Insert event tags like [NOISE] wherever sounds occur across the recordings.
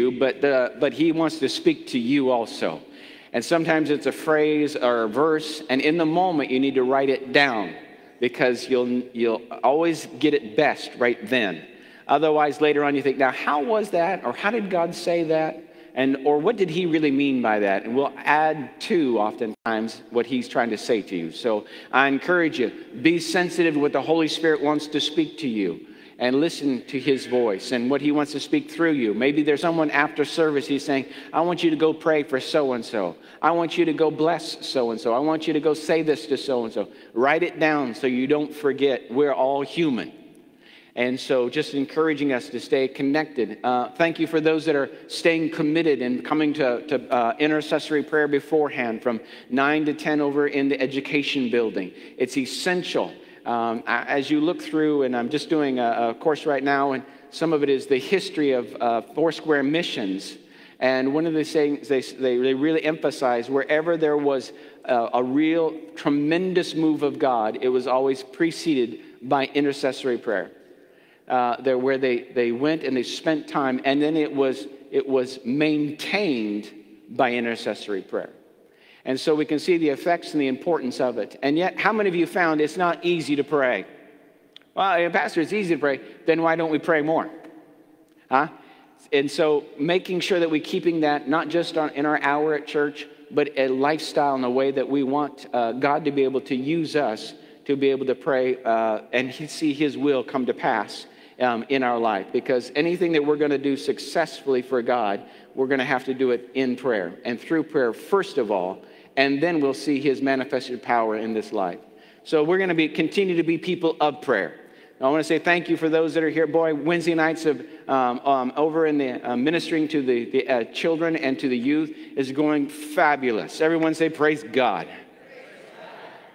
you, but, uh, but he wants to speak to you also. And sometimes it's a phrase or a verse, and in the moment you need to write it down because you'll, you'll always get it best right then. Otherwise, later on, you think, now, how was that? Or how did God say that? And, or what did he really mean by that? And we'll add to, oftentimes, what he's trying to say to you. So I encourage you, be sensitive to what the Holy Spirit wants to speak to you and listen to his voice and what he wants to speak through you. Maybe there's someone after service, he's saying, I want you to go pray for so and so. I want you to go bless so and so. I want you to go say this to so and so. Write it down so you don't forget. We're all human. And so, just encouraging us to stay connected. Uh, thank you for those that are staying committed and coming to, to uh, intercessory prayer beforehand from 9 to 10 over in the education building. It's essential. Um, as you look through, and I'm just doing a, a, course right now, and some of it is the history of uh, Foursquare missions. And one of the things they, they, they really emphasize wherever there was a, a real tremendous move of God, it was always preceded by intercessory prayer uh, there where they, they went and they spent time, and then it was, it was maintained by intercessory prayer. And so we can see the effects and the importance of it. And yet, how many of you found it's not easy to pray? Well, Pastor, it's easy to pray. Then why don't we pray more? Huh? And so, making sure that we're keeping that not just on, in our hour at church, but a lifestyle in a way that we want uh, God to be able to use us to be able to pray uh, and see His will come to pass um, in our life because anything that we're going to do successfully for God, we're going to have to do it in prayer and through prayer, first of all, and then we'll see His manifested power in this life. So we're going to be continue to be people of prayer. I want to say thank you for those that are here. Boy, Wednesday nights of um, um, over in the uh, ministering to the, the uh, children and to the youth is going fabulous. Everyone say, Praise God.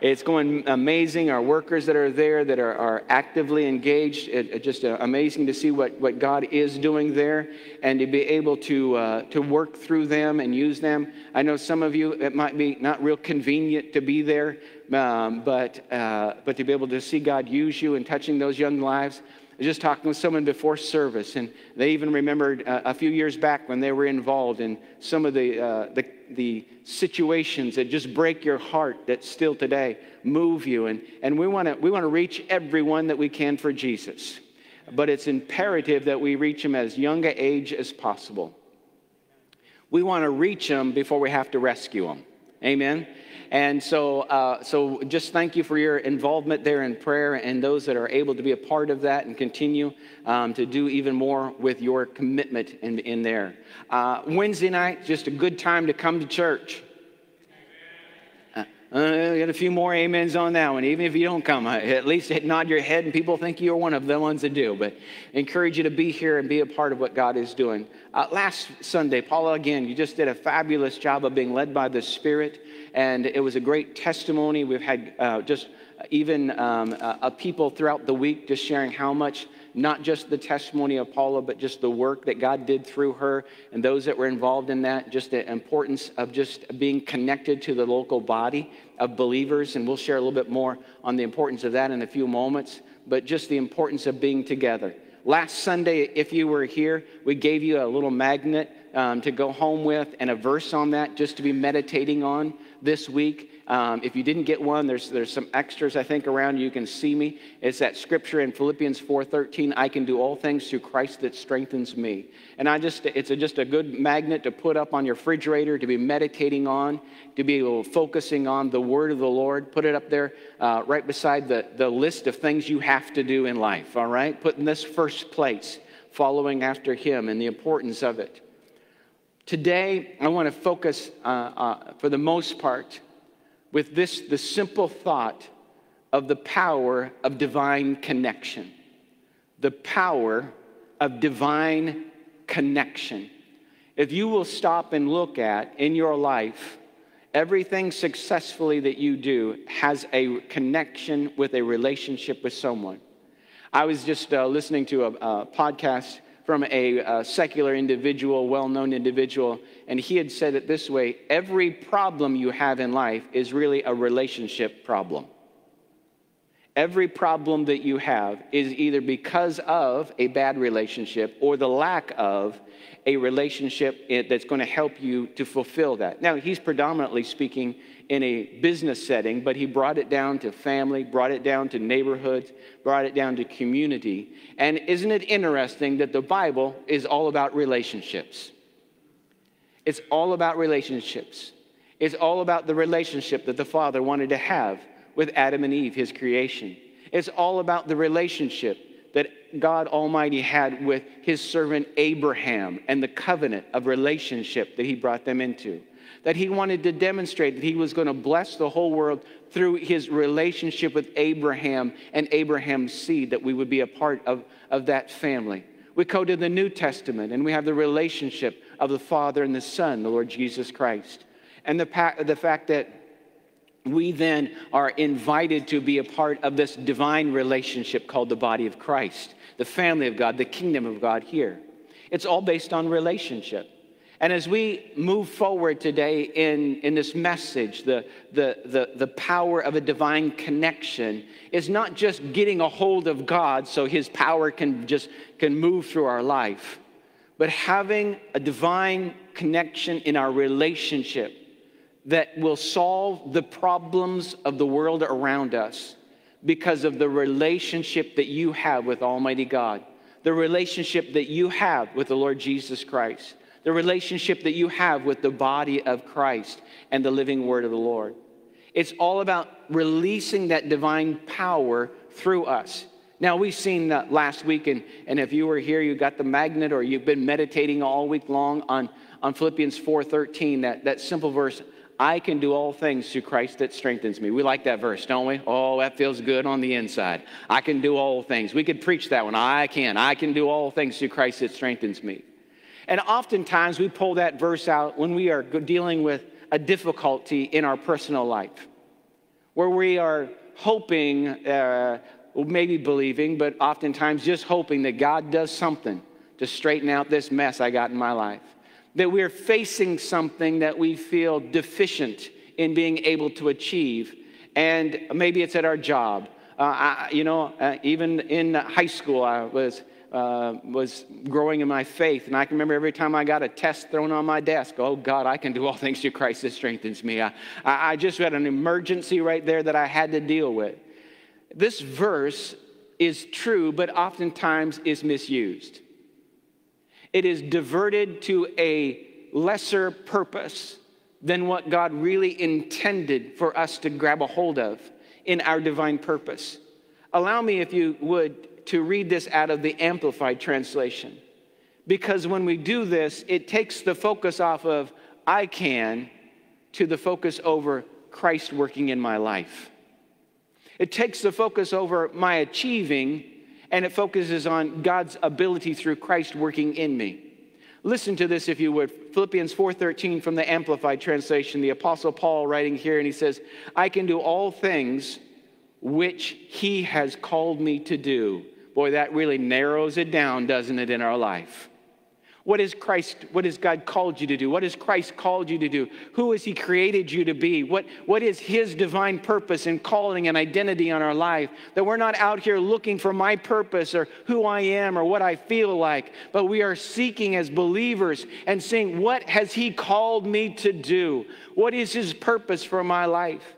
It's going amazing. Our workers that are there that are, are actively engaged, it, it just uh, amazing to see what, what God is doing there and to be able to, uh, to work through them and use them. I know some of you, it might be not real convenient to be there, um, but, uh, but to be able to see God use you in touching those young lives. I was just talking with someone before service, and they even remembered uh, a few years back when they were involved in some of the, uh, the, the, situations that just break your heart that still today move you. And, and we want to we wanna reach everyone that we can for Jesus. But it's imperative that we reach them as young a age as possible. We want to reach them before we have to rescue them. Amen. And so, uh, so just thank you for your involvement there in prayer and those that are able to be a part of that and continue um, to do even more with your commitment in, in there. Uh, Wednesday night, just a good time to come to church. Uh, get a few more amens on that one. Even if you don't come, uh, at least nod your head and people think you're one of the ones that do. But encourage you to be here and be a part of what God is doing. Uh, last Sunday, Paula, again, you just did a fabulous job of being led by the Spirit and it was a great testimony. We've had uh, just even um, uh, people throughout the week just sharing how much, not just the testimony of Paula, but just the work that God did through her and those that were involved in that, just the importance of just being connected to the local body of believers. And we'll share a little bit more on the importance of that in a few moments, but just the importance of being together. Last Sunday, if you were here, we gave you a little magnet um, to go home with and a verse on that just to be meditating on this week. Um, if you didn't get one, there's, there's some extras, I think, around. You can see me. It's that scripture in Philippians 4.13, I can do all things through Christ that strengthens me. And I just, it's a, just a good magnet to put up on your refrigerator, to be meditating on, to be focusing on the word of the Lord. Put it up there uh, right beside the, the list of things you have to do in life, all right? Put in this first place, following after him and the importance of it. Today, I want to focus, uh, uh, for the most part, with this the simple thought of the power of divine connection. The power of divine connection. If you will stop and look at in your life, everything successfully that you do has a connection with a relationship with someone. I was just uh, listening to a, a podcast from a, a secular individual, well known individual, and he had said it this way every problem you have in life is really a relationship problem. Every problem that you have is either because of a bad relationship or the lack of a relationship that's going to help you to fulfill that. Now, he's predominantly speaking in a business setting, but he brought it down to family, brought it down to neighborhoods, brought it down to community. And isn't it interesting that the Bible is all about relationships? It's all about relationships. It's all about the relationship that the Father wanted to have with Adam and Eve, his creation. It's all about the relationship that God Almighty had with his servant Abraham and the covenant of relationship that he brought them into. That he wanted to demonstrate that he was going to bless the whole world through his relationship with Abraham and Abraham's seed, that we would be a part of, of that family. We go to the New Testament and we have the relationship of the Father and the Son, the Lord Jesus Christ. And the, the fact that we then are invited to be a part of this divine relationship called the body of Christ, the family of God, the kingdom of God here. It's all based on relationship. And as we move forward today in, in this message, the, the, the, the power of a divine connection is not just getting a hold of God so his power can just can move through our life, but having a divine connection in our relationship that will solve the problems of the world around us because of the relationship that you have with Almighty God, the relationship that you have with the Lord Jesus Christ, the relationship that you have with the body of Christ and the living word of the Lord. It's all about releasing that divine power through us. Now, we've seen that last week, and, and if you were here, you got the magnet or you've been meditating all week long on, on Philippians 4.13, that, that simple verse, I can do all things through Christ that strengthens me. We like that verse, don't we? Oh, that feels good on the inside. I can do all things. We could preach that one. I can. I can do all things through Christ that strengthens me. And oftentimes we pull that verse out when we are dealing with a difficulty in our personal life, where we are hoping, uh, maybe believing, but oftentimes just hoping that God does something to straighten out this mess I got in my life that we're facing something that we feel deficient in being able to achieve. And maybe it's at our job. Uh, I, you know, uh, even in high school, I was, uh, was growing in my faith. And I can remember every time I got a test thrown on my desk, oh God, I can do all [LAUGHS] things through Christ that strengthens me. I, I just had an emergency right there that I had to deal with. This verse is true, but oftentimes is misused it is diverted to a lesser purpose than what God really intended for us to grab a hold of in our divine purpose. Allow me, if you would, to read this out of the Amplified Translation. Because when we do this, it takes the focus off of I can to the focus over Christ working in my life. It takes the focus over my achieving and it focuses on God's ability through Christ working in me. Listen to this if you would. Philippians 4:13 from the Amplified translation, the apostle Paul writing here and he says, "I can do all things which he has called me to do." Boy, that really narrows it down, doesn't it, in our life? What is Christ, what has God called you to do? What has Christ called you to do? Who has He created you to be? What, what is His divine purpose and calling and identity on our life? That we're not out here looking for my purpose or who I am or what I feel like, but we are seeking as believers and saying, What has He called me to do? What is His purpose for my life?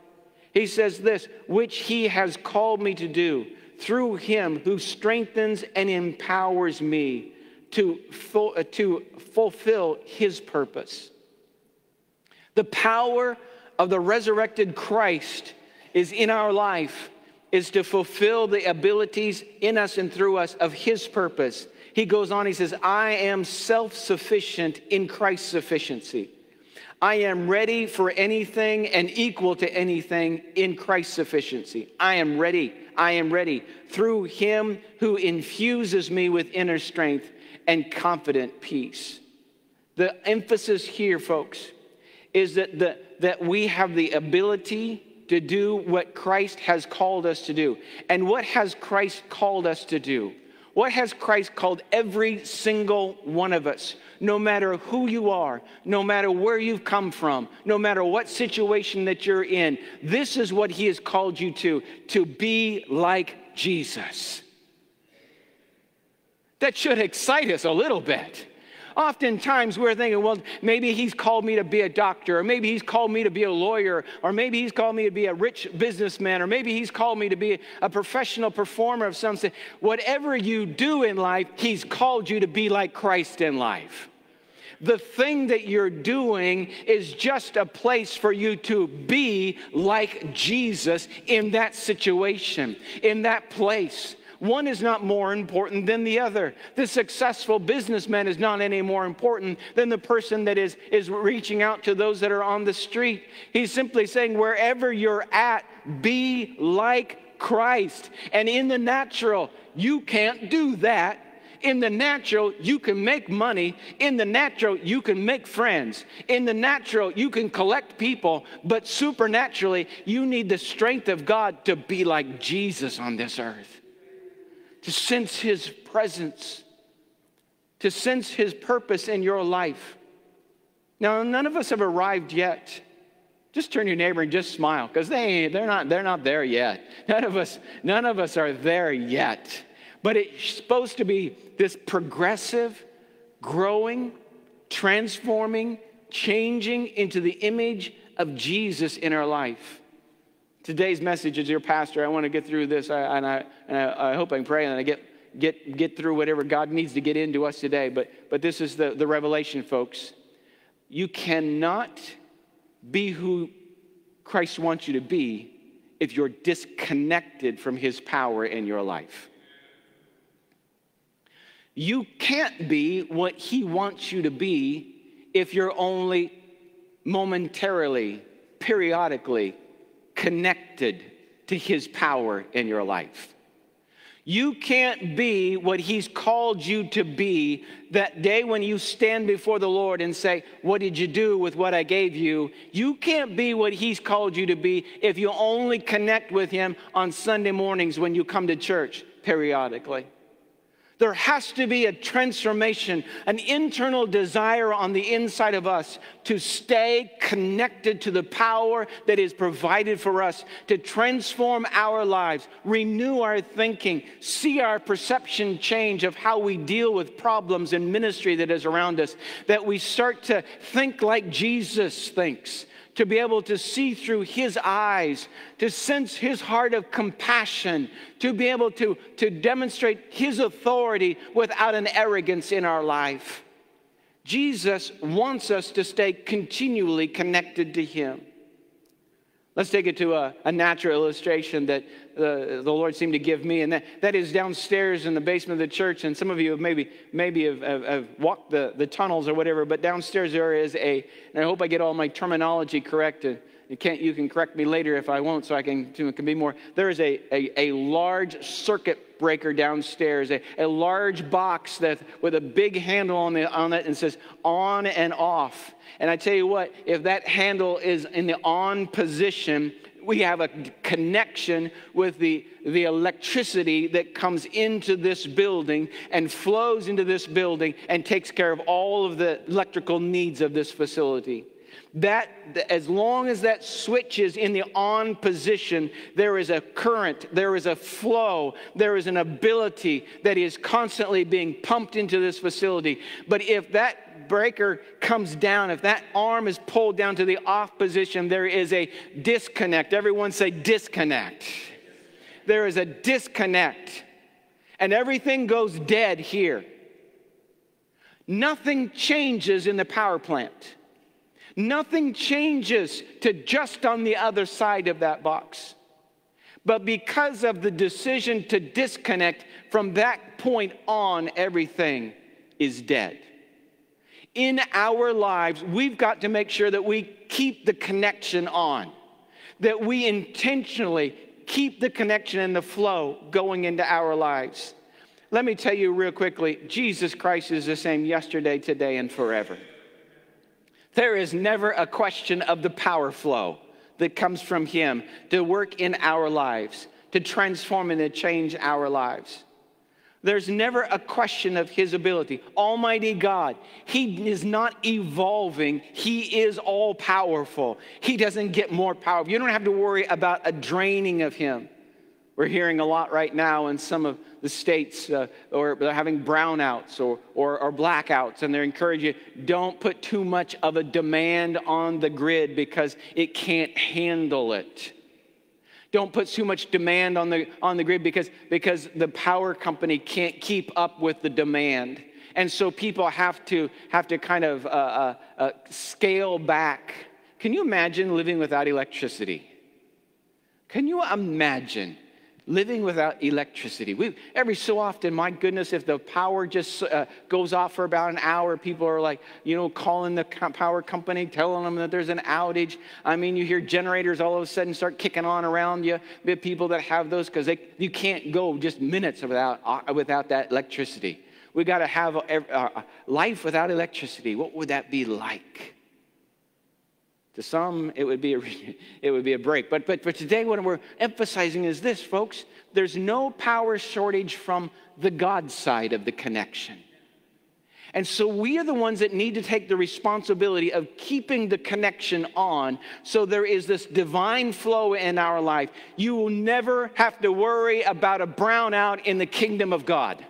He says this, which He has called me to do through Him who strengthens and empowers me to, uh, to fulfill his purpose. The power of the resurrected Christ is in our life, is to fulfill the abilities in us and through us of his purpose. He goes on, he says, I am self sufficient in Christ's sufficiency. I am ready for anything and equal to anything in Christ's sufficiency. I am ready. I am ready through him who infuses me with inner strength and confident peace. The emphasis here, folks, is that, the, that we have the ability to do what Christ has called us to do. And what has Christ called us to do? What has Christ called every single one of us? No matter who you are, no matter where you've come from, no matter what situation that you're in, this is what He has called you to to be like Jesus. That should excite us a little bit. Oftentimes we're thinking, well, maybe he's called me to be a doctor, or maybe he's called me to be a lawyer, or maybe he's called me to be a rich businessman, or maybe he's called me to be a professional performer of something. Whatever you do in life, he's called you to be like Christ in life. The thing that you're doing is just a place for you to be like Jesus in that situation, in that place. One is not more important than the other. The successful businessman is not any more important than the person that is, is reaching out to those that are on the street. He's simply saying, wherever you're at, be like Christ. And in the natural, you can't do that. In the natural, you can make money. In the natural, you can make friends. In the natural, you can collect people. But supernaturally, you need the strength of God to be like Jesus on this earth to sense His presence, to sense His purpose in your life. Now, none of us have arrived yet. Just turn your neighbor and just smile because they, they're, not, they're not there yet. [LAUGHS] None of, us, none of us are there yet. But it's supposed to be this progressive, growing, transforming, changing into the image of Jesus in our life. Today's message is your pastor. I want to get through this, and I, and I, I hope I can pray and I get, get, get through whatever God needs to get into us today. But, but this is the, the revelation, folks. You cannot be who Christ wants you to be if you're disconnected from his power in your life. You can't be what he wants you to be if you're only momentarily, periodically connected to his power in your life. You can't be what He's called you to be that day when you stand before the Lord and say, What did you do with what I gave you? You can't be what He's called you to be if you only connect with Him on Sunday mornings when you come to church periodically. There has to be a transformation, an internal desire on the inside of us to stay connected to the power that is provided for us to transform our lives, renew our thinking, see our perception change of how we deal with problems and ministry that is around us, that we start to think like Jesus thinks to be able to see through his eyes, to sense his heart of compassion, to be able to, to demonstrate his authority without an arrogance in our life. Jesus wants us to stay continually connected to him. Let's take it to a, a natural illustration that uh, the Lord seemed to give me, and that, that is downstairs in the basement of the church. And some of you have maybe, maybe have, have, have walked the, the tunnels or whatever, but downstairs there is a, and I hope I get all my terminology correct. You, can't, you can correct me later if I won't, so I can, can be more. There is a, a, a large circuit breaker downstairs, a, a large box that, with a big handle on, the, on it and says on and off. And I tell you what, if that handle is in the on position, we have a connection with the, the electricity that comes into this building and flows into this building and takes care of all of the electrical needs of this facility that as long as that switch is in the on position there is a current there is a flow there is an ability that is constantly being pumped into this facility. But if that breaker comes down if that arm is pulled down to the off position there is a disconnect. Everyone say disconnect. There is a disconnect. And everything goes dead here. Nothing changes in the power plant Nothing changes to just on the other side of that box. But because of the decision to disconnect, from that point on, everything is dead. In our lives, we've got to make sure that we keep the connection on, that we intentionally keep the connection and the flow going into our lives. Let me tell you real quickly Jesus Christ is the same yesterday, today, and forever. There is never a question of the power flow that comes from Him to work in our lives, to transform and to change our lives. There's never a question of his ability. Almighty God, he is not evolving, he is all powerful. He doesn't get more powerful. You don't have to worry about a draining of him. We're hearing a lot right now in some of the states, uh, or they're having brownouts or, or, or blackouts, and they're encouraging don't put too much of a demand on the grid because it can't handle it. Don't put too much demand on the, on the grid because, because the power company can't keep up with the demand. And so people have to, have to kind of uh, uh, uh, scale back. Can you imagine living without electricity? Can you imagine living without electricity. We, every so often, my goodness, if the power just uh, goes off for about an hour, people are like, you know, calling the power company, telling them that there's an outage. I mean, you hear generators all of a sudden start kicking on around you. The people that have those, because you can't go just minutes without, uh, without that electricity. We got to have a, a life without electricity. What would that be like? To some, it would be a, [LAUGHS] it would be a break. But, but, but today, what we're emphasizing is this, folks there's no power shortage from the God side of the connection. And so we are the ones that need to take the responsibility of keeping the connection on so there is this divine flow in our life. You will never have to worry about a brownout in the kingdom of God.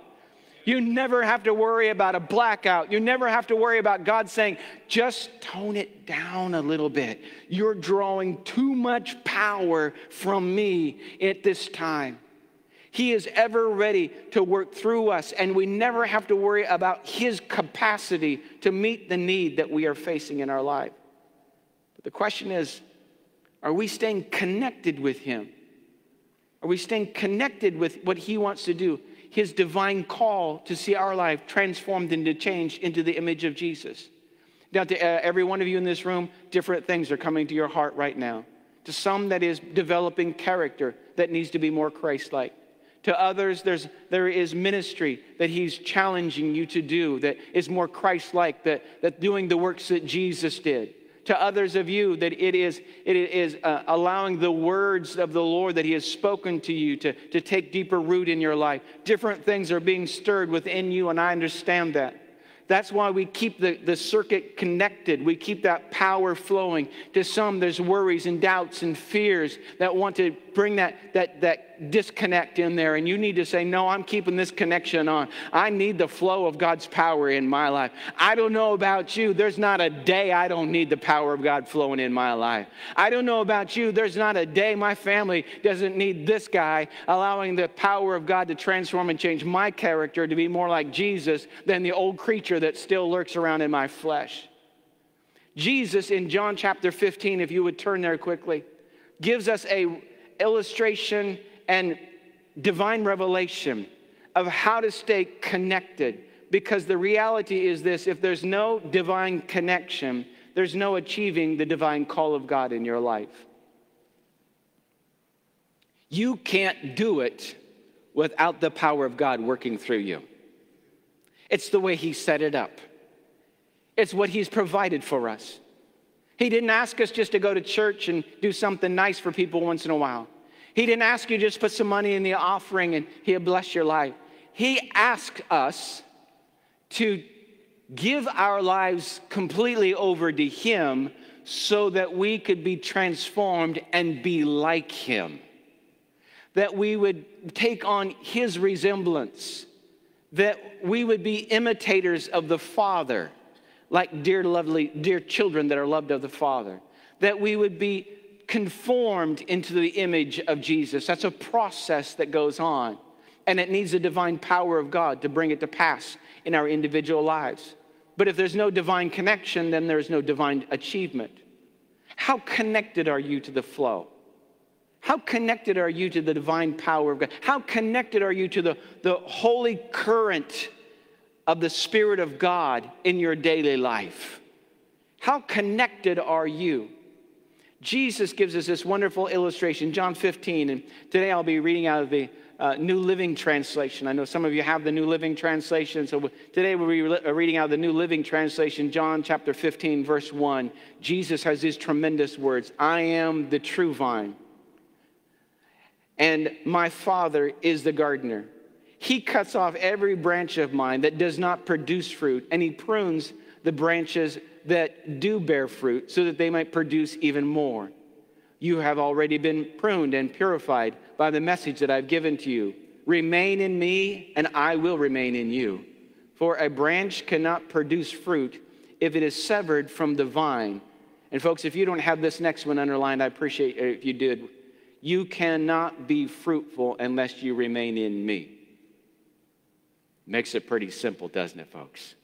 You never have to worry about a blackout. You never have to worry about God saying, just tone it down a little bit. You're drawing too much power from me at this time. He is ever ready to work through us, and we never have to worry about His capacity to meet the need that we are facing in our life. But the question is are we staying connected with Him? Are we staying connected with what He wants to do? His divine call to see our life transformed into change into the image of Jesus. Now, to uh, every one of you in this room, different things are coming to your heart right now. To some, that is developing character that needs to be more Christ like. To others, there's, there is ministry that he's challenging you to do that is more Christ like, that, that doing the works that Jesus did to others of you that it is, it is uh, allowing the words of the Lord that He has spoken to you to, to take deeper root in your life. Different things are being stirred within you, and I understand that. That's why we keep the, the circuit connected. We keep that power flowing. To some, there's worries and doubts and fears that want to bring that, that, that disconnect in there. And you need to say, No, I'm keeping this connection on. I need the flow of God's power in my life. I don't know about you. There's not a day I don't need the power of God flowing in my life. I don't know about you. There's not a day my family doesn't need this guy allowing the power of God to transform and change my character to be more like Jesus than the old creature that still lurks around in my flesh. Jesus in John chapter 15, if you would turn there quickly, gives us a illustration and divine revelation of how to stay connected. Because the reality is this if there's no divine connection, there's no achieving the divine call of God in your life. You can't do it without the power of God working through you. It's the way He set it up, it's what He's provided for us. He didn't ask us just to go to church and do something nice for people once in a while. He didn't ask you just put some money in the offering and He'll bless your life. He asked us to give our lives completely over to Him so that we could be transformed and be like Him. That we would take on His resemblance. That we would be imitators of the Father like dear, lovely, dear children that are loved of the Father. That we would be conformed into the image of Jesus. That's a process that goes on. And it needs the divine power of God to bring it to pass in our individual lives. But if there's no divine connection, then there's no divine achievement. How connected are you to the flow? How connected are you to the divine power of God? How connected are you to the, the holy current of the Spirit of God in your daily life? How connected are you? Jesus gives us this wonderful illustration, John 15, and today I'll be reading out of the uh, New Living Translation. I know some of you have the New Living Translation, so today we'll be re- uh, reading out of the New Living Translation, John chapter 15, verse 1. Jesus has these tremendous words I am the true vine, and my Father is the gardener. He cuts off every branch of mine that does not produce fruit, and he prunes the branches that do bear fruit so that they might produce even more. You have already been pruned and purified by the message that I've given to you. Remain in me, and I will remain in you. For a branch cannot produce fruit if it is severed from the vine. And folks, if you don't have this next one underlined, I appreciate if you did. You cannot be fruitful unless you remain in me. Makes it pretty simple, doesn't it, folks?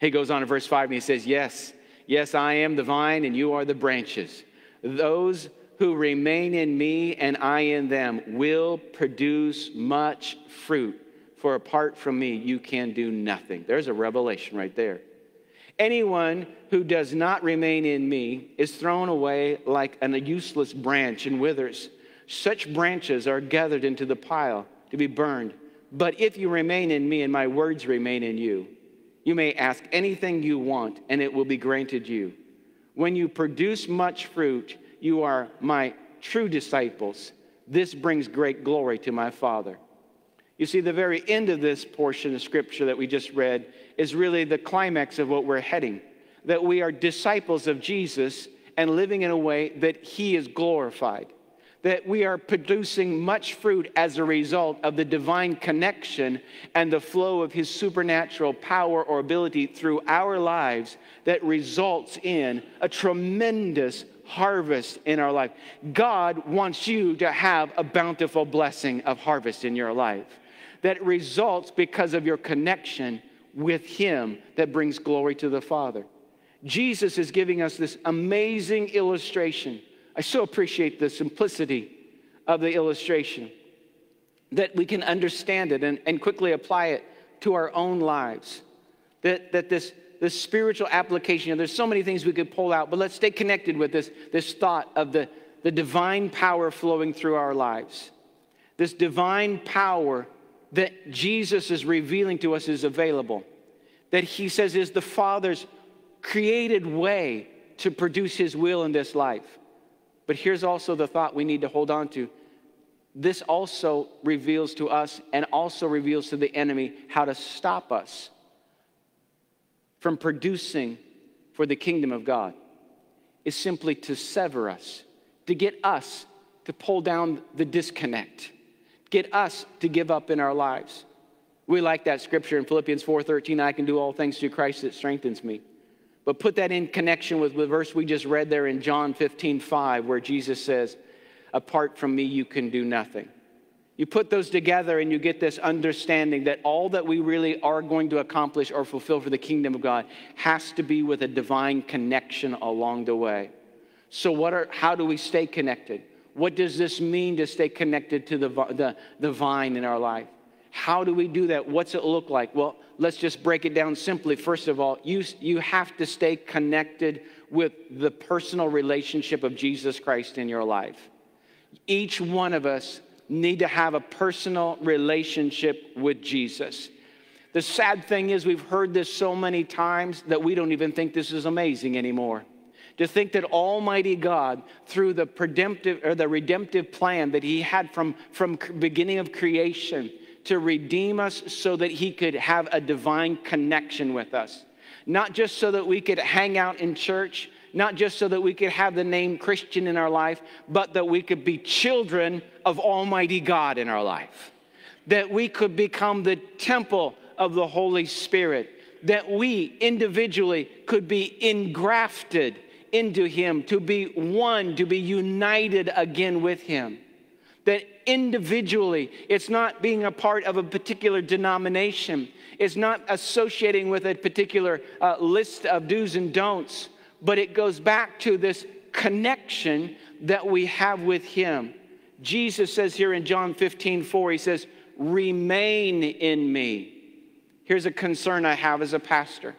He goes on in verse 5 and he says, Yes, yes, I am the vine and you are the branches. Those who remain in me and I in them will produce much fruit. For apart from me, you can do nothing. There's a revelation right there. Anyone who does not remain in me is thrown away like a useless branch and withers. Such branches are gathered into the pile to be burned. But if you remain in me and my words remain in you, you may ask anything you want and it will be granted you. When you produce much fruit, you are my true disciples. This brings great glory to my Father. You see, the very end of this portion of scripture that we just read is really the climax of what we're heading that we are disciples of Jesus and living in a way that he is glorified that we are producing much fruit as a result of the divine connection and the flow of his supernatural power or ability through our lives that results in a tremendous harvest in our life. God wants you to have a bountiful blessing of harvest in your life that results because of your connection with him that brings glory to the Father. Jesus is giving us this amazing illustration I so appreciate the simplicity of the illustration that we can understand it and, and quickly apply it to our own lives. That, that this, this spiritual application, you know, there's so many things we could pull out, but let's stay connected with this, this thought of the, the divine power flowing through our lives. This divine power that Jesus is revealing to us is available. That he says is the Father's created way to produce his will in this life. But here's also the thought we need to hold on to. This also reveals to us and also reveals to the enemy how to stop us from producing for the kingdom of God is simply to sever us, to get us to pull down the disconnect, get us to give up in our lives. We like that scripture in Philippians 4:13, I can do all things through Christ that strengthens me. But put that in connection with the verse we just read there in John 15, 5, where Jesus says, Apart from me, you can do nothing. You put those together and you get this understanding that all that we really are going to accomplish or fulfill for the kingdom of God has to be with a divine connection along the way. So, what are, how do we stay connected? What does this mean to stay connected to the, the, the vine in our life? How do we do that? What's it look like? Well, let's just break it down simply. First of all, you, you have to stay connected with the personal relationship of Jesus Christ in your life. Each one of us need to have a personal relationship with Jesus. The sad thing is, we've heard this so many times that we don't even think this is amazing anymore. To think that Almighty God, through the redemptive or the redemptive plan that He had from, from beginning of creation, to redeem us so that he could have a divine connection with us. Not just so that we could hang out in church, not just so that we could have the name Christian in our life, but that we could be children of Almighty God in our life. That we could become the temple of the Holy Spirit. That we individually could be engrafted into Him, to be one, to be united again with Him that individually, it's not being a part of a particular denomination, it's not associating with a particular uh, list of do's and don'ts, but it goes back to this connection that we have with Him. Jesus says here in John 15, 4, He says, Remain in me. Here's a concern I have as a pastor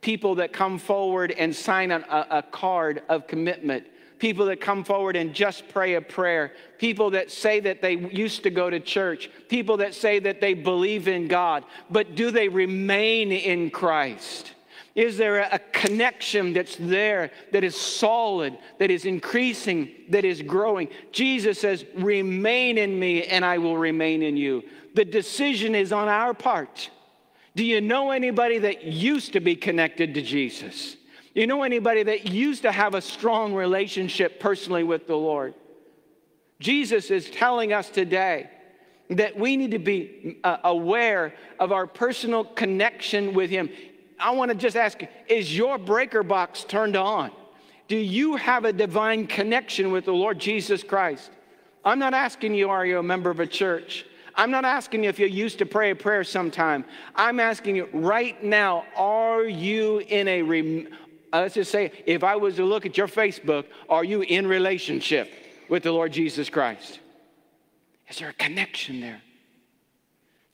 people that come forward and sign a, a card of commitment people that come forward and just pray a prayer, people that say that they used to go to church, people that say that they believe in God, but do they remain in Christ? Is there a connection that's there, that is solid, that is increasing, that is growing? Jesus says, Remain in me, and I will remain in you. The decision is on our part. Do you know anybody that used to be connected to Jesus? You know anybody that used to have a strong relationship personally with the Lord? Jesus is telling us today that we need to be uh, aware of our personal connection with Him. I want to just ask you is your breaker box turned on? Do you have a divine connection with the Lord Jesus Christ? I'm not asking you, are you a member of a church? I'm not asking you if you used to pray a prayer sometime. I'm asking you right now, are you in a, let's just say, if I was to look at your Facebook, are you in relationship with the Lord Jesus Christ? Is there a connection there?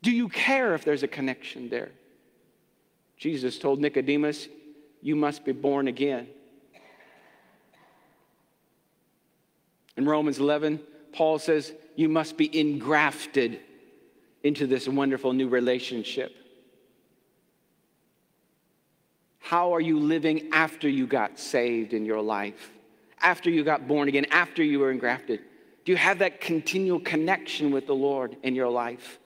Do you care if there's a connection there? Jesus told Nicodemus, You must be born again. In Romans 11, Paul says, You must be engrafted into this wonderful new relationship. How are you living after you got saved in your life? After you got born again, after you were engrafted? Do you have that continual connection with the Lord in your life?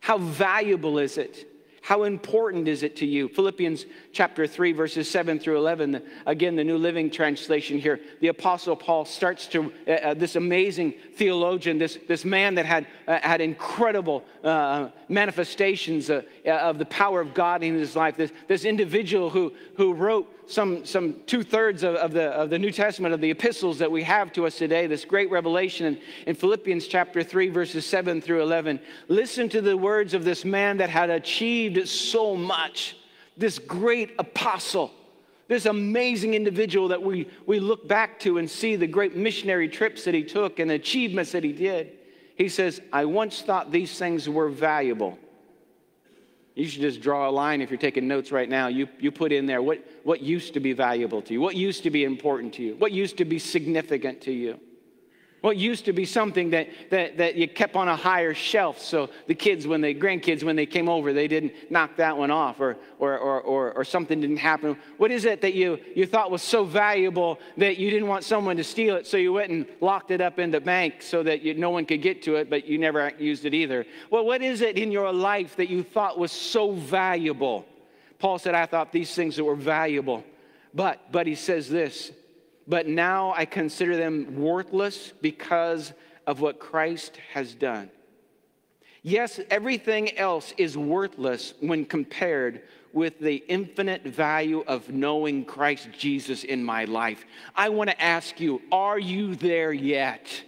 How valuable is it? How important is it to you? Philippians chapter 3, verses 7 through 11. Again, the New Living Translation here. The Apostle Paul starts to, uh, uh, this amazing theologian, this, this man that had, uh, had incredible uh, manifestations uh, uh, of the power of God in his life, this, this individual who, who wrote some, some two thirds of, of, the, of the New Testament, of the epistles that we have to us today, this great revelation in, in Philippians chapter 3, verses 7 through 11. Listen to the words of this man that had achieved so much, this great apostle, this amazing individual that we, we look back to and see the great missionary trips that he took and the achievements that he did. He says, I once thought these things were valuable you should just draw a line if you're taking notes right now. You, you put in there what, what used to be valuable to you, what used to be important to you, what used to be significant to you. What used to be something that, that, that you kept on a higher shelf so the kids, when the grandkids, when they came over, they didn't knock that one off or, or, or, or, or something didn't happen. What is it that you, you thought was so valuable that you didn't want someone to steal it, so you went and locked it up in the bank so that you, no one could get to it, but you never used it either? Well, what is it in your life that you thought was so valuable? Paul said, I thought these things that were valuable. But, but he says this but now I consider them worthless because of what Christ has done. Yes, everything else is worthless when compared with the infinite value of knowing Christ Jesus in my life. I want to ask you, are you there yet?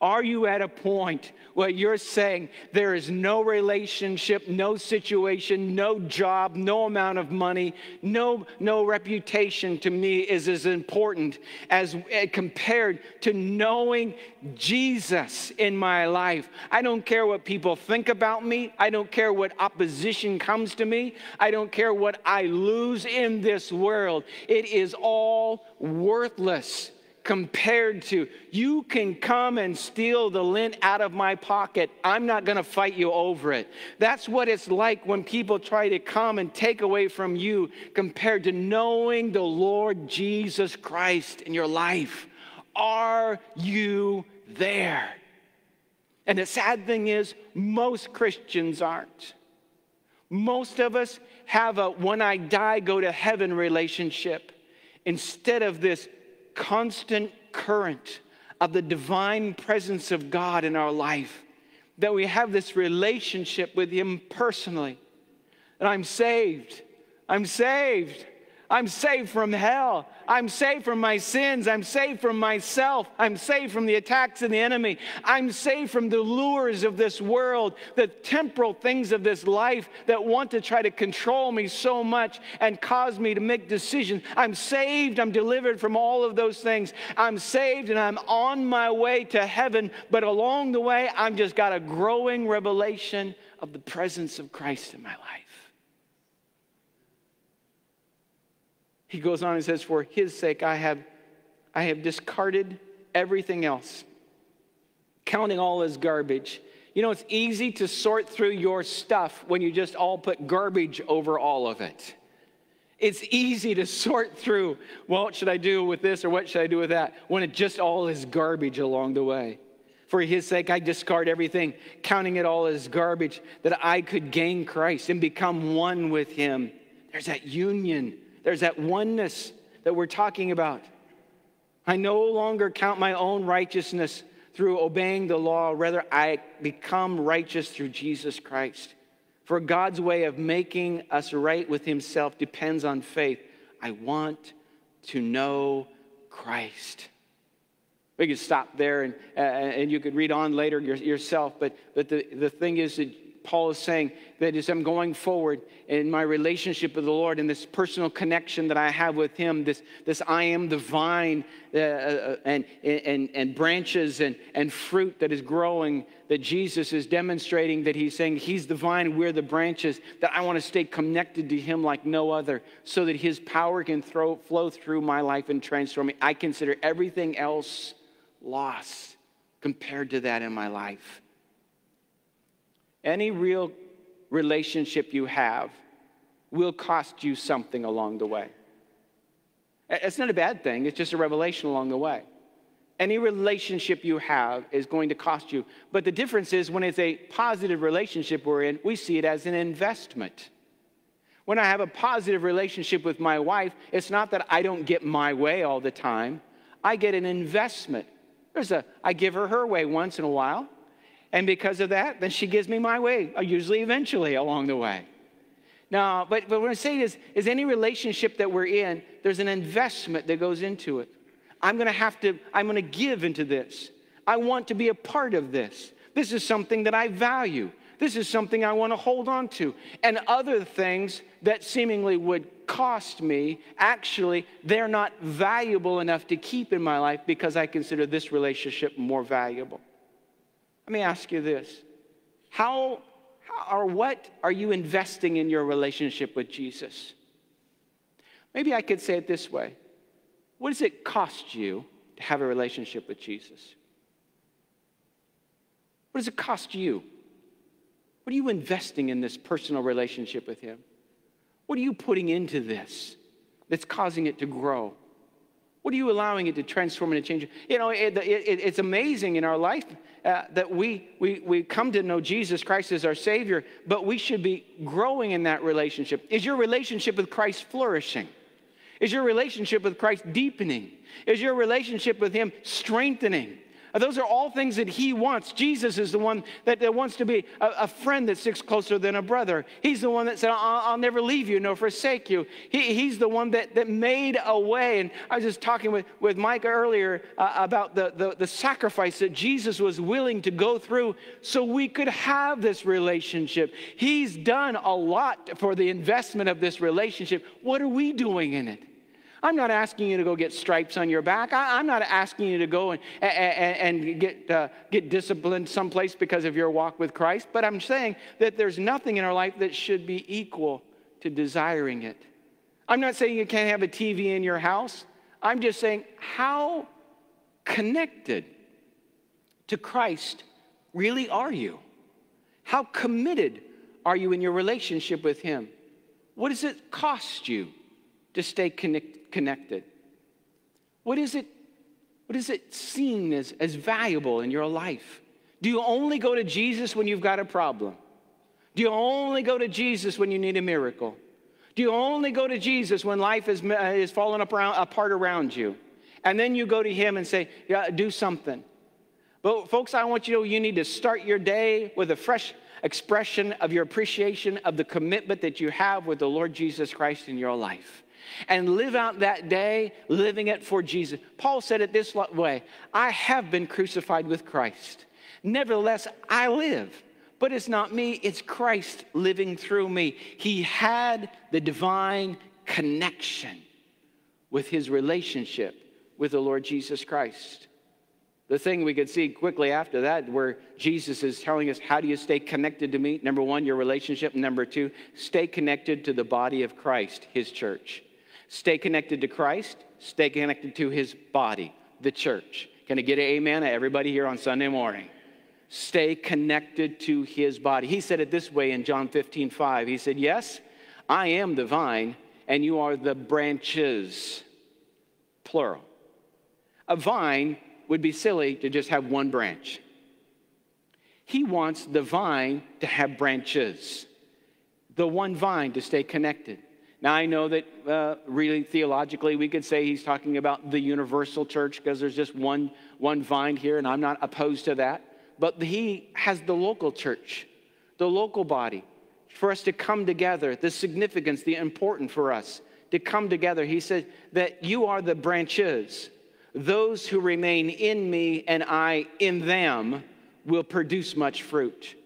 Are you at a point where you're saying there is no relationship, no situation, no job, no amount of money, no, no reputation to me is as important as uh, compared to knowing Jesus in my life? I don't care what people think about me. I don't care what opposition comes to me. I don't care what I lose in this world. It is all worthless compared to you can come and steal the lint out of my pocket. I'm not going to fight you over it. That's what it's like when people try to come and take away from you compared to knowing the Lord Jesus Christ in your life. Are you there? And the sad thing is, most Christians aren't. Most of us have a when I die, go to heaven relationship instead of this constant current of the divine presence of God in our life, that we have this relationship with Him personally. And I'm saved. I'm saved. I'm saved from hell. I'm saved from my sins. I'm saved from myself. I'm saved from the attacks of the enemy. I'm saved from the lures of this world, the temporal things of this life that want to try to control me so much and cause me to make decisions. I'm saved. I'm delivered from all of those things. I'm saved and I'm on my way to heaven. But along the way, I've just got a growing revelation of the presence of Christ in my life. He goes on and says, For his sake, I have, I have discarded everything else, counting all as garbage. You know, it's easy to sort through your stuff when you just all put garbage over all of it. It's easy to sort through, well, what should I do with this or what should I do with that, when it just all is garbage along the way. For his sake, I discard everything, counting it all as garbage, that I could gain Christ and become one with him. There's that union, there's that oneness that we're talking about. I no longer count my own righteousness through obeying the law, rather, I become righteous through Jesus Christ. For God's way of making us right with Himself depends on faith. I want to know Christ. We could stop there and, uh, and you could read on later yourself, but, but the, the thing is that Paul is saying that as I'm going forward in my relationship with the Lord and this personal connection that I have with Him, this, this I am the vine uh, uh, and, and, and branches and, and fruit that is growing, that Jesus is demonstrating that He's saying He's the vine, we're the branches, that I want to stay connected to Him like no other so that His power can throw, flow through my life and transform me. I consider everything else loss compared to that in my life. Any real relationship you have will cost you something along the way. It's not a bad thing, it's just a revelation along the way. Any relationship you have is going to cost you. But the difference is when it's a positive relationship we're in, we see it as an investment. When I have a positive relationship with my wife, it's not that I don't get my way all the time. I get an investment. There's a I give her her way once in a while. And because of that, then she gives me my way, uh, usually eventually along the way. Now, but, but what I'm saying is, is any relationship that we're in, there's an investment that goes into it. I'm gonna have to, I'm gonna give into this. I want to be a part of this. This is something that I value. This is something I want to hold on to. And other things that seemingly would cost me, actually, they're not valuable enough to keep in my life because I consider this relationship more valuable. Let me ask you this How, how or what are you investing in your relationship with Jesus? Maybe I could say it this way What does it cost you to have a relationship with Jesus? What does it cost you? What are you investing in this personal relationship with Him? What are you putting into this that's causing it to grow? What are you allowing it to transform and to change? You know, it, it, it's amazing in our life uh, that we, we, we come to know Jesus Christ as our Savior, but we should be growing in that relationship. Is your relationship with Christ flourishing? Is your relationship with Christ deepening? Is your relationship with Him strengthening? Those are all things that he wants. Jesus is the one that, that wants to be a, a, friend that sticks closer than a brother. He's the one that said, I'll, I'll never leave you nor forsake you. He, he's the one that, that made a way. And I was just talking with, with Mike earlier uh, about the, the, the sacrifice that Jesus was willing to go through so we could have this relationship. He's done a lot for the investment of this relationship. What are we doing in it? I'm not asking you to go get stripes on your back. I, am not asking you to go and, and, and get, uh, get disciplined someplace because of your walk with Christ. But I'm saying that there's nothing in our life that should be equal to desiring it. I'm not saying you can't have a TV in your house. I'm just saying, how connected to Christ really are you? How committed are you in your relationship with Him? What does it cost you to stay connected? connected? What is it, what is it seen as, as valuable in your life? Do you only go to Jesus when you've got a problem? Do you only go to Jesus when you need a miracle? Do you only go to Jesus when life is, is falling apart around you? And then you go to Him and say, yeah, do something. But, folks, I want you to know you need to start your day with a fresh expression of your appreciation of the commitment that you have with the Lord Jesus Christ in your life and live out that day living it for Jesus. Paul said it this way I have been crucified with Christ. Nevertheless, I live. But it's not me, it's Christ living through me. He had the divine connection with his relationship with the Lord Jesus Christ. The thing we could see quickly after that, where Jesus is telling us, How do you stay connected to me? Number one, your relationship. Number two, stay connected to the body of Christ, his church. Stay connected to Christ, stay connected to his body, the church. Can I get an amen? Everybody here on Sunday morning. Stay connected to his body. He said it this way in John 15, 5. He said, Yes, I am the vine, and you are the branches, plural. A vine would be silly to just have one branch. He wants the vine to have branches, the one vine to stay connected. Now, I know that uh, really theologically we could say he's talking about the universal church because there's just one, one vine here, and I'm not opposed to that. But he has the local church, the local body, for us to come together, the significance, the important for us to come together. He said that you are the branches. Those who remain in me and I in them will produce much fruit.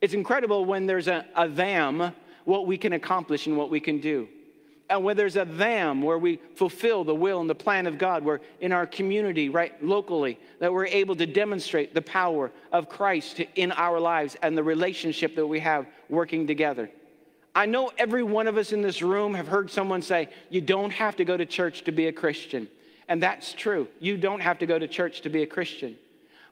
It's incredible when there's a, a them, what we can accomplish and what we can do. And where there's a them where we fulfill the will and the plan of God, where in our community, right, locally, that we're able to demonstrate the power of Christ in our lives and the relationship that we have working together. I know every one of us in this room have heard someone say, You don't have to go to church to be a Christian. And that's true. You don't have to go to church to be a Christian.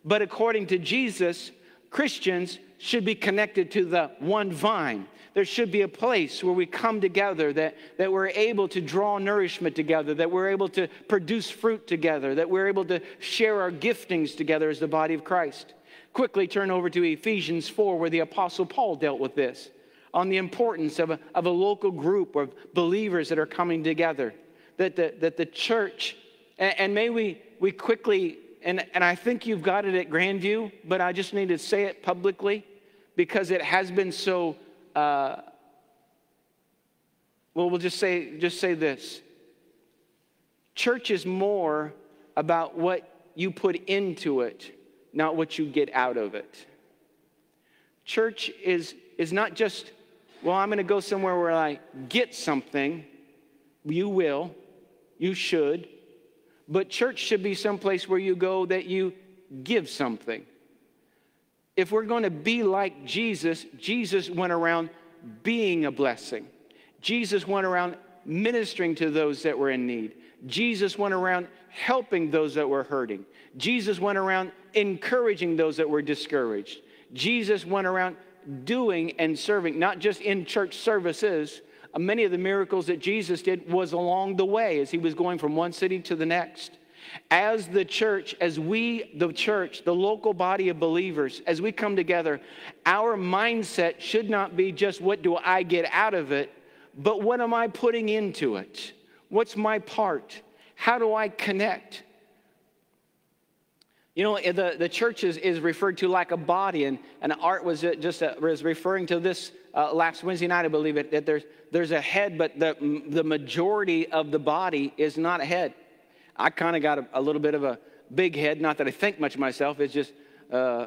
But according to Jesus, Christians should be connected to the one vine. There should be a place where we come together, that, that we're able to draw nourishment together, that we're able to produce fruit together, that we're able to share our giftings together as the body of Christ. Quickly turn over to Ephesians 4, where the Apostle Paul dealt with this on the importance of a, of a local group of believers that are coming together, that the, that the church, and, and may we, we quickly and, and I think you've got it at Grandview, but I just need to say it publicly because it has been so. Uh, well, we'll just say just say this. Church is more about what you put into it, not what you get out of it. Church is is not just well, I'm going to go somewhere where I get something. You will, you should, but church should be someplace where you go that you give something. If we're going to be like Jesus, Jesus went around being a blessing. Jesus went around ministering to those that were in need. Jesus went around helping those that were hurting. Jesus went around encouraging those that were discouraged. Jesus went around doing and serving, not just in church services, Uh, many of the miracles that Jesus did was along the way as he was going from one city to the next. As the church, as we, the church, the local body of believers, as we come together, our mindset should not be just what do I get out of it, but what am I putting into it? What's my part? How do I connect? You know, the, the church is, is referred to like a body, and, and art was just a, was referring to this uh, last Wednesday night, I believe it, that there's, there's a head, but the, the majority of the body is not a head. I kind of got a, a, little bit of a big head, not that I think much of myself, it's just uh,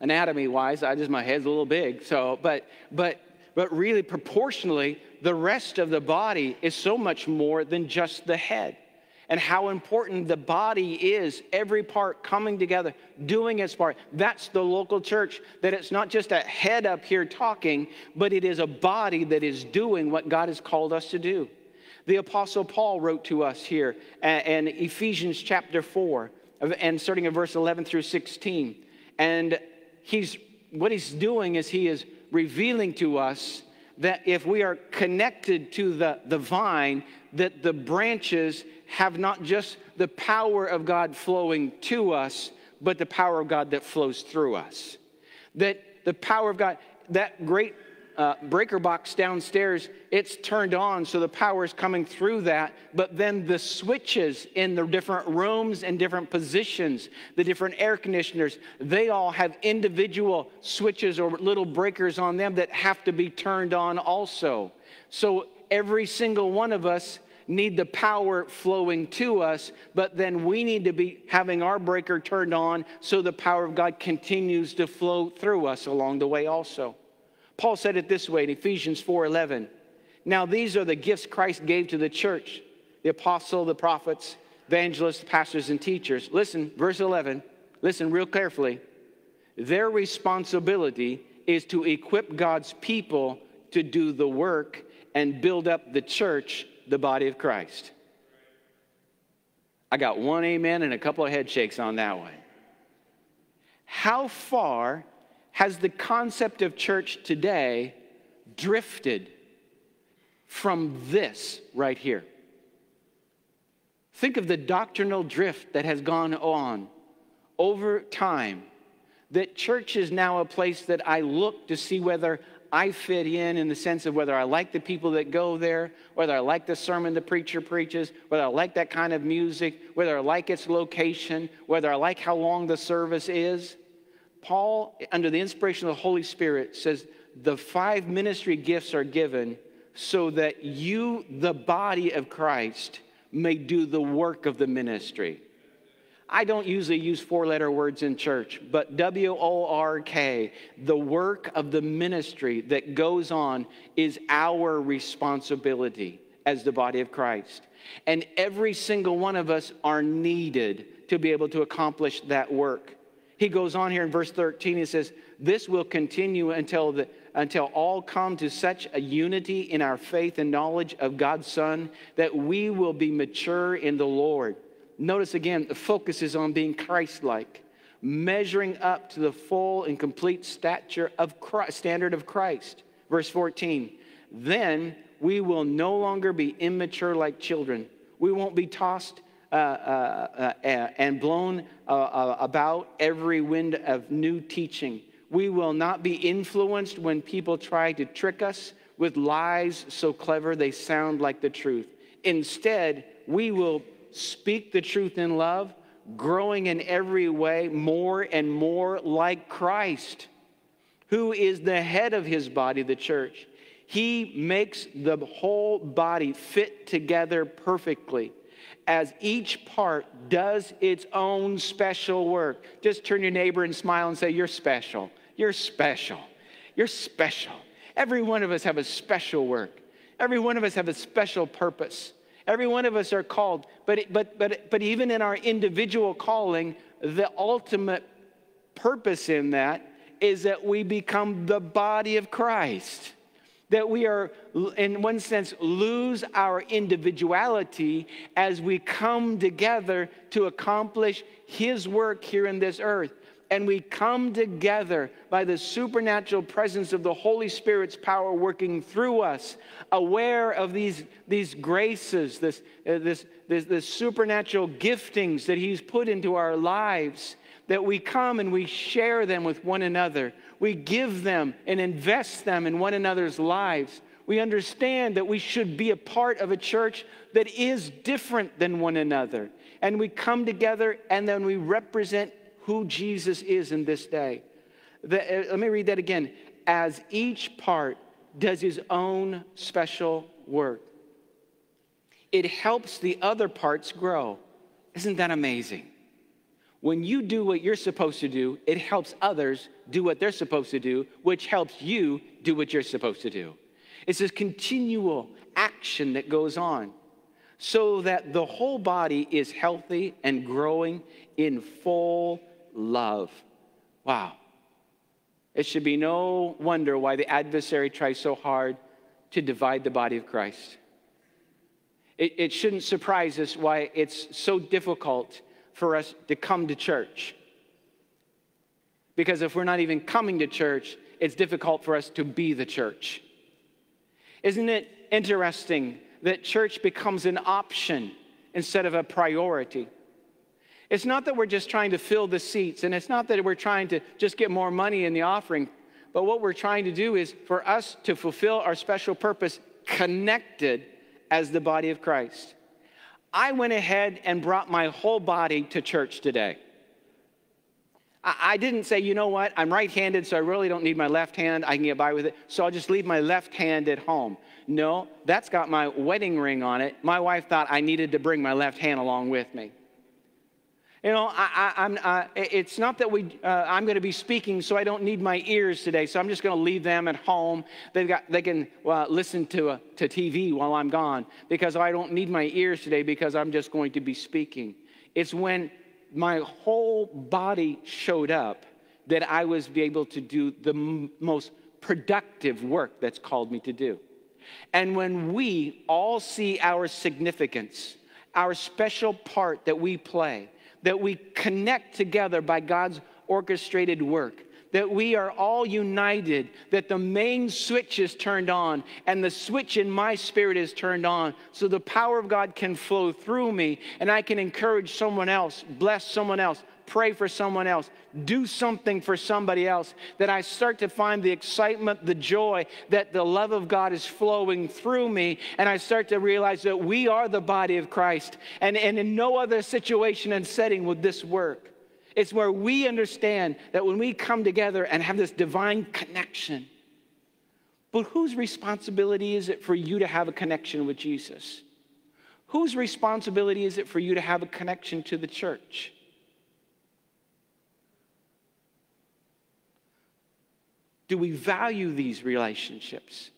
anatomy wise, I just, my head's a little big. So, but, but, but really proportionally, the rest of the body is so much more than just the head and how important the body is, every part coming together, doing its part. That's the local church, that it's not just a head up here talking, but it is a body that is doing what God has called us to do. The Apostle Paul wrote to us here uh, in Ephesians chapter 4, and starting in verse 11 through 16. And he's, what he's doing is he is revealing to us that if we are connected to the, the vine, that the branches have not just the power of God flowing to us, but the power of God that flows through us. That the power of God, that great uh, breaker box downstairs, it's turned on, so the power is coming through that. But then the switches in the different rooms and different positions, the different air conditioners, they all have individual switches or little breakers on them that have to be turned on also. So every single one of us need the power flowing to us, but then we need to be having our breaker turned on so the power of God continues to flow through us along the way also. Paul said it this way in Ephesians 4:11. Now these are the gifts Christ gave to the church, the apostle, the prophets, evangelists, pastors and teachers. Listen, verse 11. Listen real carefully. Their responsibility is to equip God's people to do the work and build up the church the body of Christ. I got one amen and a couple of head shakes on that one. How far has the concept of church today drifted? from this right here. Think of the doctrinal drift that has gone on over time. That church is now a place that I look to see whether I fit in in the sense of whether I like the people that go there, whether I like the sermon the preacher preaches, whether I like that kind of music, whether I like its location, whether I like how long the service is. Paul, under the inspiration of the Holy Spirit, says the five ministry gifts are given so that you, the body of Christ, may do the work of the ministry. I don't usually use four letter words in church, but W O R K, the work of the ministry that goes on, is our responsibility as the body of Christ. And every single one of us are needed to be able to accomplish that work. He goes on here in verse 13, he says, This will continue until the until all come to such a unity in our faith and knowledge of God's Son that we will be mature in the Lord. Notice again, the focus is on being Christ like, measuring up to the full and complete stature of Christ, standard of Christ. Verse 14, then we will no longer be immature like children. We won't be tossed uh, uh, uh, and blown uh, uh, about every wind of new teaching we will not be influenced when people try to trick us with lies so clever they sound like the truth. Instead, we will speak the truth in love, growing in every way more and more like Christ, who is the head of his body, the church. He makes the whole body fit together perfectly as each part does its own special work. Just turn your neighbor and smile and say, You're special. You're special. You're special. Every one of us have a special work. Every one of us have a special purpose. Every one of us are called. But, but, but, but even in our individual calling, the ultimate purpose in that is that we become the body of Christ. That we are, in one sense, lose our individuality as we come together to accomplish His work here in this earth and we come together by the supernatural presence of the Holy Spirit's power working through us, aware of these, these graces, this, uh, this, this, this supernatural giftings that He's put into our lives, that we come and we share them with one another. We give them and invest them in one another's lives. We understand that we should be a part of a church that is different than one another. And we come together and then we represent who Jesus is in this day. The, uh, let me read that again. As each part does his own special work, it helps the other parts grow. Isn't that amazing? When you do what you're supposed to do, it helps others do what they're supposed to do, which helps you do what you're supposed to do. It's this continual action that goes on so that the whole body is healthy and growing in full love. Wow. It should be no wonder why the adversary tries so hard to divide the body of Christ. It, it shouldn't surprise us why it's so difficult for us to come to church. Because if we're not even coming to church, it's difficult for us to be the church. Isn't it interesting that church becomes an option instead of a priority? It's not that we're just trying to fill the seats, and it's not that we're trying to just get more money in the offering, but what we're trying to do is for us to fulfill our special purpose connected as the body of Christ. I went ahead and brought my whole body to church today. I didn't say, you know what, I'm right handed, so I really don't need my left hand. I can get by with it, so I'll just leave my left hand at home. No, that's got my wedding ring on it. My wife thought I needed to bring my left hand along with me. You know, I, am uh, it's not that we, uh, I'm going to be speaking, so I don't need my ears today. So I'm just going to leave them at home. They've got, they can uh, listen to, a, to TV while I'm gone because I don't need my ears today because I'm just going to be speaking. It's when my whole body showed up that I was able to do the m- most productive work that's called me to do. And when we all see our significance, our special part that we play, that we connect together by God's orchestrated work, that we are all united, that the main switch is turned on, and the switch in my spirit is turned on, so the power of God can flow through me, and I can encourage someone else, bless someone else, pray for someone else, do something for somebody else, that I start to find the excitement, the joy, that the love of God is flowing through me, and I start to realize that we are the body of Christ, and, and in no other situation and setting would this work. It's where we understand that when we come together and have this divine connection, but whose responsibility is it for you to have a connection with Jesus? Whose responsibility is it for you to have a connection to the church? Do we value these relationships?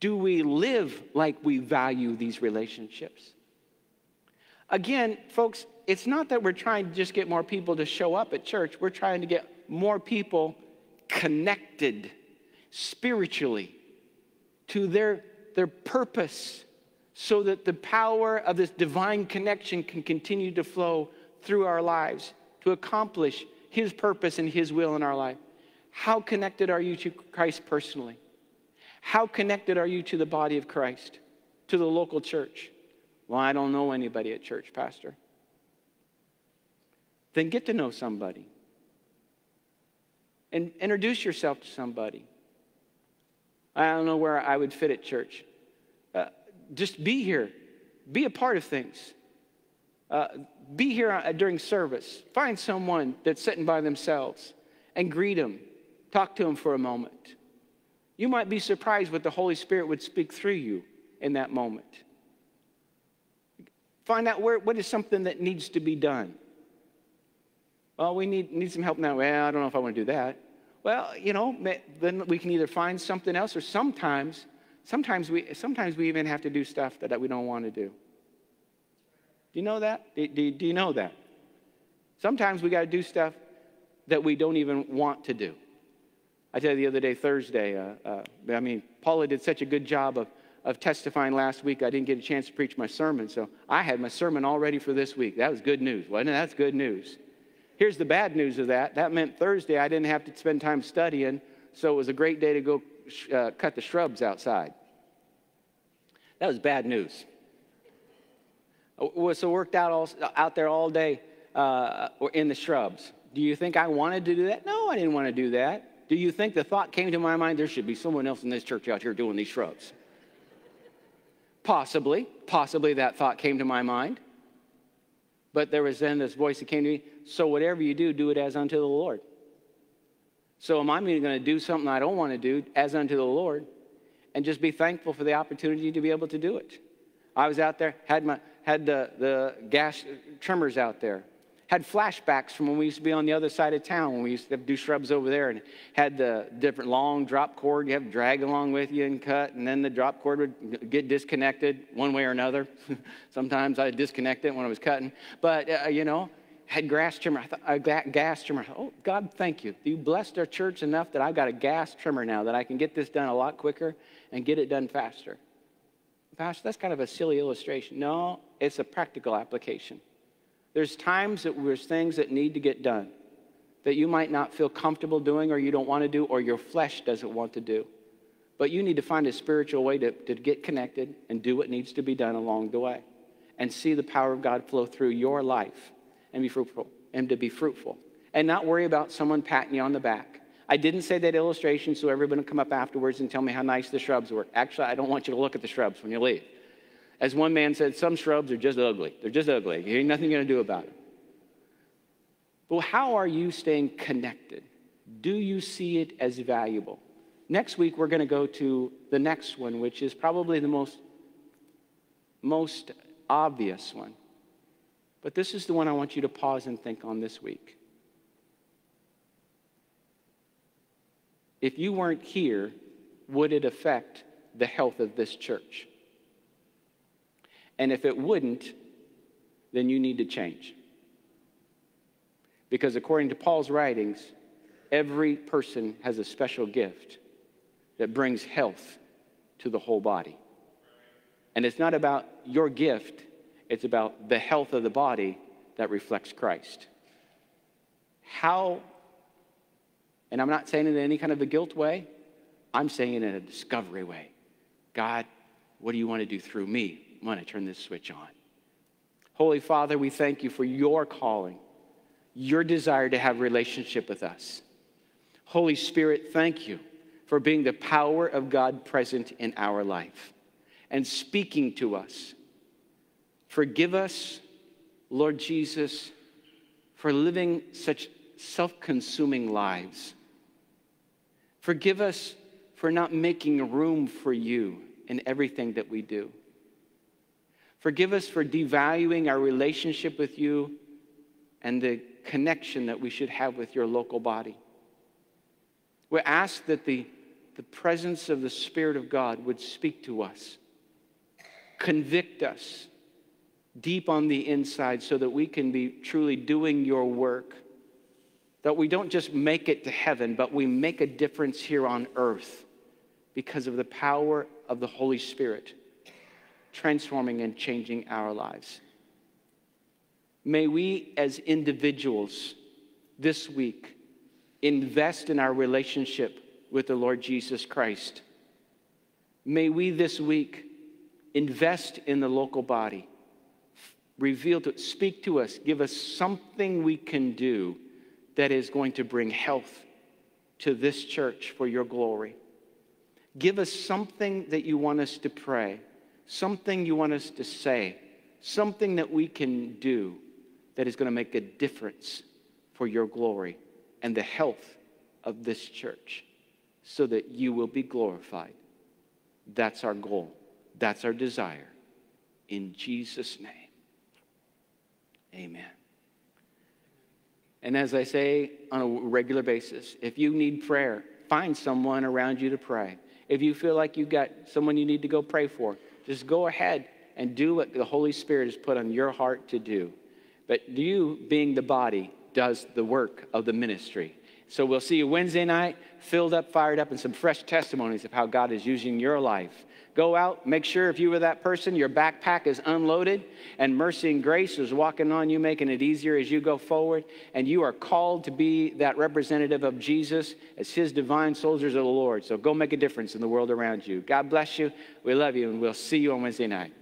Do we live like we value these relationships? Again, folks, it's not that we're trying to just get more people to show up at church. We're trying to get more people connected spiritually to their, their purpose so that the power of this divine connection can continue to flow through our lives to accomplish His purpose and His will in our life. How connected are you to Christ personally? How connected are you to the body of Christ, to the local church? Well, I don't know anybody at church, Pastor then get to know somebody and introduce yourself to somebody. I don't know where I would fit at church. Uh, just be here, be a part of things. Uh, be here uh, during service. Find someone that's sitting by themselves and greet them. Talk to Him for a moment. You might be surprised what the Holy Spirit would speak through you in that moment. Find out where, what is something that needs to be done. Well, we need, need some help now. Well, I don't know if I want to do that. Well, you know, then we can either find something else or sometimes, sometimes we, sometimes we even have to do stuff that, that we don't want to do. Do you know that? Do, do, do you know that? Sometimes we got to do stuff that we don't even want to do. I tell you the other day, Thursday, uh, uh, I mean, Paula did such a good job of, of testifying last week. I didn't get a chance to preach my sermon, so I had my sermon all ready for this week. That was good news, wasn't it? That's good news. Here's the bad news of that. That meant Thursday I didn't have to spend time studying, so it was a great day to go uh, cut the shrubs outside. That was bad news. So worked out all, out there all day uh, in the shrubs. Do you think I wanted to do that? No, I didn't want to do that. Do you think the thought came to my mind there should be someone else in this church out here doing these shrubs? Possibly, possibly that thought came to my mind. But there was then this voice that came to me so whatever you do, do it as unto the Lord. So am I going to do something I don't want to do as unto the Lord and just be thankful for the opportunity to be able to do it? I was out there, had, my, had the, the gas trimmers out there had flashbacks from when we used to be on the other side of town when we used to do shrubs over there and had the different long drop cord you have to drag along with you and cut and then the drop cord would get disconnected one way or another. [LAUGHS] Sometimes i'd disconnect it when i was cutting. But uh, you know had grass trimmer. I thought, a gas trimmer. Oh god thank you. You blessed our church enough that i've got a gas trimmer now that i can get this done a lot quicker and get it done faster. Pastor that's kind of a silly illustration. No it's a practical application there's times that there's things that need to get done that you might not feel comfortable doing or you don't want to do or your flesh doesn't want to do. But you need to find a spiritual way to, to get connected and do what needs to be done along the way and see the power of God flow through your life and be fruitful and to be fruitful and not worry about someone patting you on the back. I didn't say that illustration so everybody will come up afterwards and tell me how nice the shrubs were. Actually, I don't want you to look at the shrubs when you leave. As one man said, some shrubs are just ugly. They're just ugly. You ain't nothing going to do about it. But how are you staying connected? Do you see it as valuable? Next week, we're going to go to the next one, which is probably the most, most obvious one. But this is the one I want you to pause and think on this week. If you weren't here, would it affect the health of this church? And if it wouldn't, then you need to change. Because according to Paul's writings, every person has a special gift that brings health to the whole body. And it's not about your gift, it's about the health of the body that reflects Christ. How And I'm not saying it in any kind of a guilt way, I'm saying it in a discovery way. God, what do you want to do through me when I turn this switch on? Holy Father, we thank you for your calling, your desire to have relationship with us. Holy Spirit, thank you for being the power of God present in our life and speaking to us. Forgive us, Lord Jesus, for living such self consuming lives. Forgive us for not making room for you in everything that we do. Forgive us for devaluing our relationship with you and the connection that we should have with your local body. We ask that the, the presence of the Spirit of God would speak to us, convict us deep on the inside so that we can be truly doing your work that we don't just make it to heaven, but we make a difference here on earth because of the power of the Holy Spirit transforming and changing our lives. May we, as individuals, this week invest in our relationship with the Lord Jesus Christ. May we this week invest in the local body, reveal to speak to us, give us something we can do that is going to bring health to this church for your glory. Give us something that you want us to pray, something you want us to say, something that we can do that is going to make a difference for your glory and the health of this church so that you will be glorified. That's our goal. That's our desire. In Jesus' name, amen. And as I say on a regular basis, if you need prayer, find someone around you to pray. If you feel like you've got someone you need to go pray for, just go ahead and do what the Holy Spirit has put on your heart to do. But you, being the body, does the work of the ministry. So we'll see you Wednesday night, filled up, fired up, and some fresh testimonies of how God is using your life Go out, make sure if you were that person, your backpack is unloaded, and mercy and grace is walking on you, making it easier as you go forward. And you are called to be that representative of Jesus as his divine soldiers of the Lord. So go make a difference in the world around you. God bless you. We love you, and we'll see you on Wednesday night.